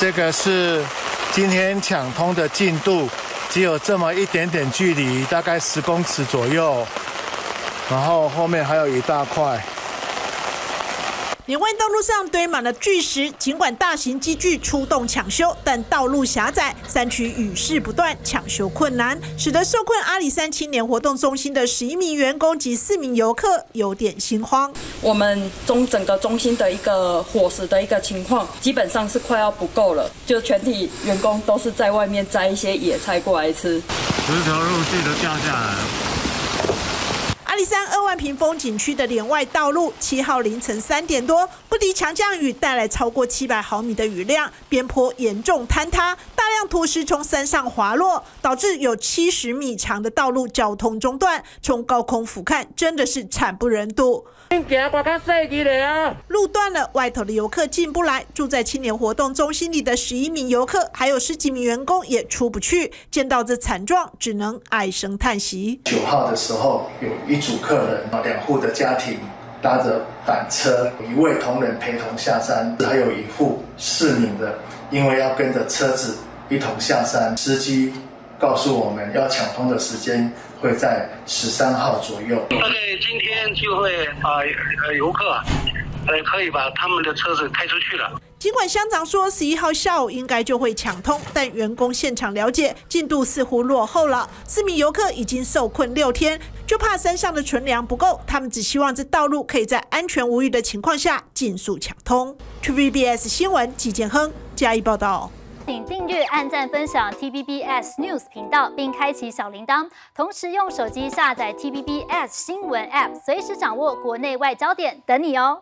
这个是今天抢通的进度，只有这么一点点距离，大概十公尺左右，然后后面还有一大块。连外道路上堆满了巨石，尽管大型机具出动抢修，但道路狭窄，山区雨势不断，抢修困难，使得受困阿里山青年活动中心的十一名员工及四名游客有点心慌。我们中整个中心的一个伙食的一个情况，基本上是快要不够了，就全体员工都是在外面摘一些野菜过来吃。十条陆续都掉下来。阿里山二万平风景区的连外道路，七号凌晨三点多，不敌强降雨带来超过七百毫米的雨量，边坡严重坍塌，大量土石从山上滑落，导致有七十米长的道路交通中断。从高空俯瞰，真的是惨不忍睹。路断了，外头的游客进不来。住在青年活动中心里的十一名游客，还有十几名员工也出不去。见到这惨状，只能唉声叹息。九号的时候，有一组客人，两户的家庭搭着板车，一位同仁陪同下山，还有一户四名的，因为要跟着车子一同下山，司机。告诉我们要抢通的时间会在十三号左右。大概今天就会啊，呃，游客呃可以把他们的车子开出去了。尽管乡长说十一号下午应该就会抢通，但员工现场了解进度似乎落后了。四名游客已经受困六天，就怕山上的存粮不够，他们只希望这道路可以在安全无虞的情况下尽速抢通。TVBS 新闻季建亨加以报道。请订阅、按赞、分享 TVBS News 频道，并开启小铃铛。同时用手机下载 TVBS 新闻 App，随时掌握国内外焦点，等你哦。